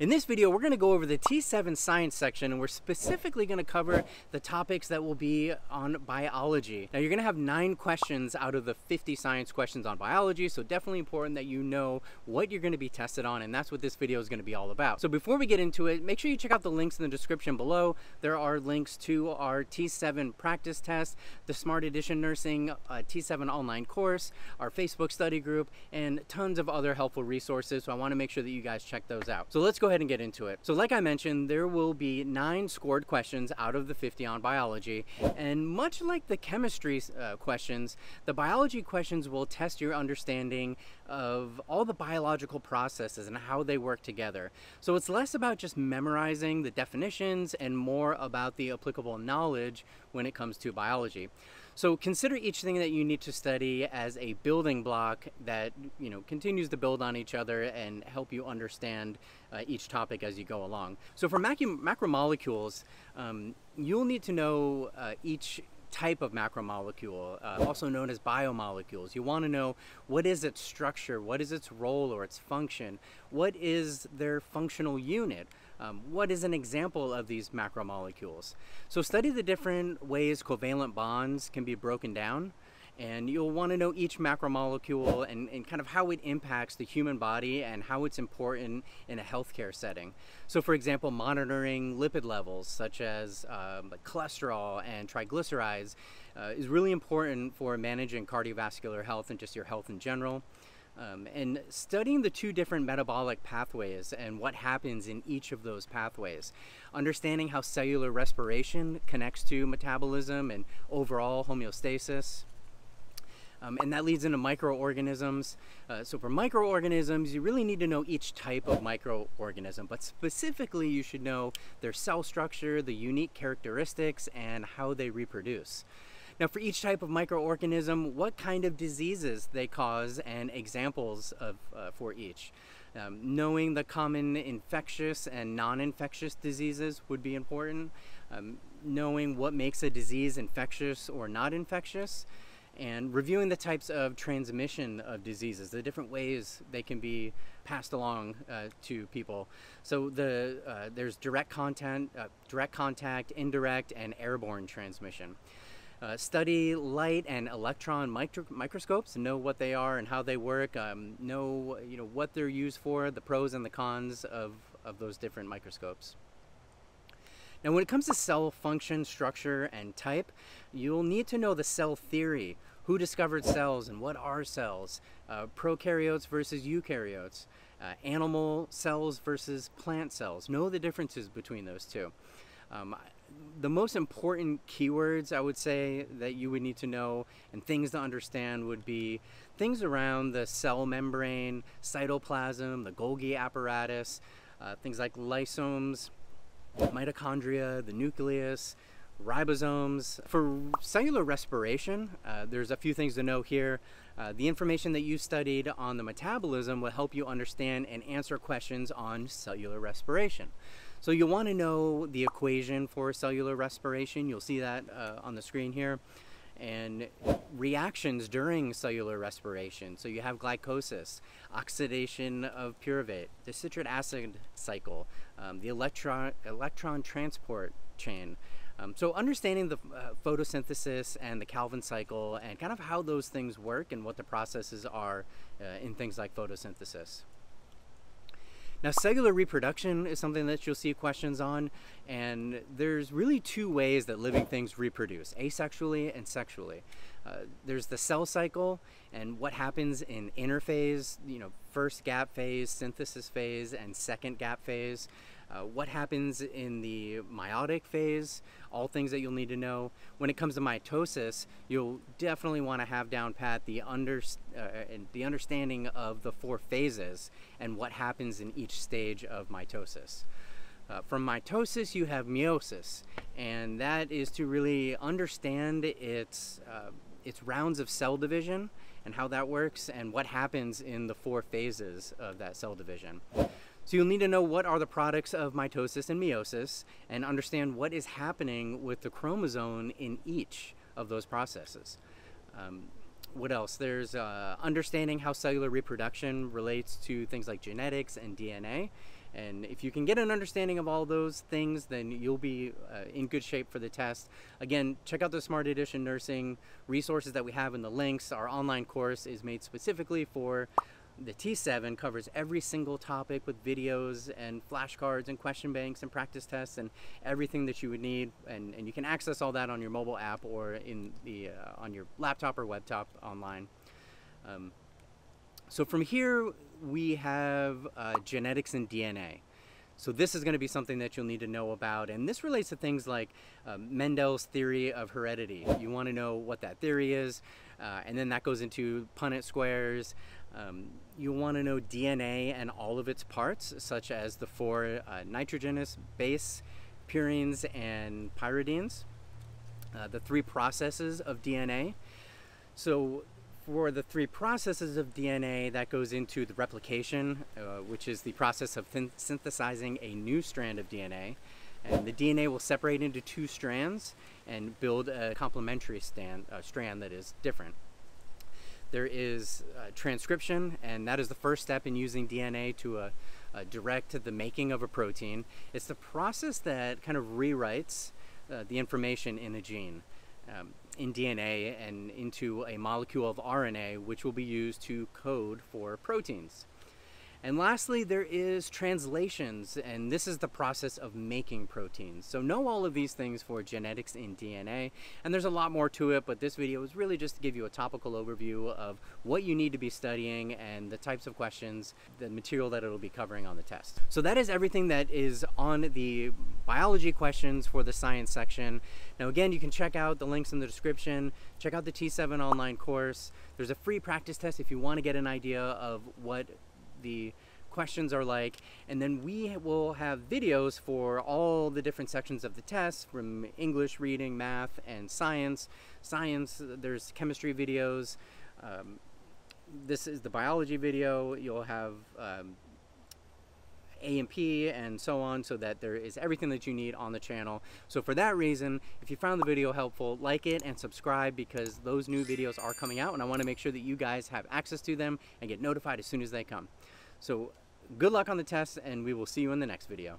In this video, we're going to go over the TEAS 7 science section and we're specifically going to cover the topics that will be on biology. Now, you're going to have nine questions out of the 50 science questions on biology, so definitely important that you know what you're going to be tested on, and that's what this video is going to be all about. So before we get into it, make sure you check out the links in the description below. There are links to our TEAS 7 practice test, the Smart Edition Nursing uh, TEAS 7 online course, our Facebook study group, and tons of other helpful resources, so I want to make sure that you guys check those out. So let's go ahead and get into it. So like I mentioned, there will be nine scored questions out of the 50 on biology. And much like the chemistry uh, questions, the biology questions will test your understanding of all the biological processes and how they work together. So it's less about just memorizing the definitions and more about the applicable knowledge when it comes to biology. So consider each thing that you need to study as a building block that you know continues to build on each other and help you understand uh, each topic as you go along. So for macromolecules, um, you'll need to know uh, each type of macromolecule, uh, also known as biomolecules. You want to know what is its structure, what is its role or its function, what is their functional unit, um, what is an example of these macromolecules. So study the different ways covalent bonds can be broken down and you'll want to know each macromolecule and, and, kind of how it impacts the human body and how it's important in a healthcare setting. So for example, monitoring lipid levels such as um, cholesterol and triglycerides uh, is really important for managing cardiovascular health and just your health in general. Um, and studying the two different metabolic pathways and what happens in each of those pathways. Understanding how cellular respiration connects to metabolism and overall homeostasis. Um, and that leads into microorganisms. Uh, so for microorganisms, you really need to know each type of microorganism, but specifically you should know their cell structure, the unique characteristics, and how they reproduce. Now for each type of microorganism, what kind of diseases they cause and examples of, uh, for each. Um, knowing the common infectious and non-infectious diseases would be important. Um, knowing what makes a disease infectious or not infectious and reviewing the types of transmission of diseases, the different ways they can be passed along uh, to people. So the uh, there's direct content, uh, direct contact, indirect, and airborne transmission. Uh, study light and electron micro microscopes, and know what they are and how they work, um, know you know what they're used for, the pros and the cons of, of those different microscopes. Now when it comes to cell function, structure, and type, you'll need to know the cell theory. Who discovered cells and what are cells? Uh, prokaryotes versus eukaryotes. Uh, animal cells versus plant cells. Know the differences between those two. Um, the most important keywords I would say that you would need to know and things to understand would be things around the cell membrane, cytoplasm, the Golgi apparatus, uh, things like lysosomes, mitochondria, the nucleus, ribosomes. For cellular respiration, uh, there's a few things to know here. Uh, the information that you studied on the metabolism will help you understand and answer questions on cellular respiration. So you'll want to know the equation for cellular respiration. You'll see that uh, on the screen here. And reactions during cellular respiration. So you have glycolysis, oxidation of pyruvate, the citric acid cycle, um, the electron, electron transport chain. Um, so understanding the uh, photosynthesis and the Calvin cycle and kind of how those things work and what the processes are uh, in things like photosynthesis. Now, cellular reproduction is something that you'll see questions on, and there's really two ways that living things reproduce, asexually and sexually. Uh, there's the cell cycle and what happens in interphase, you know, first gap phase, synthesis phase, and second gap phase. Uh, what happens in the meiotic phase, all things that you'll need to know. When it comes to mitosis, you'll definitely want to have down pat the, under, uh, the understanding of the four phases and what happens in each stage of mitosis. Uh, from mitosis, you have meiosis, and that is to really understand its, uh, its rounds of cell division and how that works and what happens in the four phases of that cell division. So you'll need to know what are the products of mitosis and meiosis and understand what is happening with the chromosome in each of those processes. Um, what else? There's uh, understanding how cellular reproduction relates to things like genetics and DNA And if you can get an understanding of all those things, then you'll be uh, in good shape for the test. Again, check out the Smart Edition Nursing resources that we have in the links. Our online course is made specifically for the TEAS 7 covers every single topic with videos and flashcards and question banks and practice tests and everything that you would need. And, and you can access all that on your mobile app or in the, uh, on your laptop or webtop online. Um, so from here, we have uh, genetics and DNA. So this is going to be something that you'll need to know about, and this relates to things like um, Mendel's theory of heredity. You want to know what that theory is, uh, and then that goes into Punnett squares. Um, you want to know DNA and all of its parts, such as the four uh, nitrogenous base, purines, and pyridines. Uh, the three processes of DNA. So for the three processes of DNA, that goes into the replication, uh, which is the process of synthesizing a new strand of DNA. And the DNA will separate into two strands and build a complementary uh, strand that is different. There is uh, transcription, and that is the first step in using DNA to uh, uh, direct the making of a protein. It's the process that kind of rewrites uh, the information in a gene um, in DNA and into a molecule of RNA, which will be used to code for proteins. And lastly, there is translations, and this is the process of making proteins. So know all of these things for genetics in DNA, and there's a lot more to it, but this video is really just to give you a topical overview of what you need to be studying and the types of questions, the material that it'll be covering on the test. So that is everything that is on the biology questions for the science section. Now again, you can check out the links in the description, check out the TEAS 7 online course. There's a free practice test if you want to get an idea of what the questions are like and then we will have videos for all the different sections of the test from English reading math and science science there's chemistry videos um, this is the biology video you'll have um, A&P and so on so that there is everything that you need on the channel. So for that reason, if you found the video helpful, like it and subscribe because those new videos are coming out and I want to make sure that you guys have access to them and get notified as soon as they come. So good luck on the test and we will see you in the next video.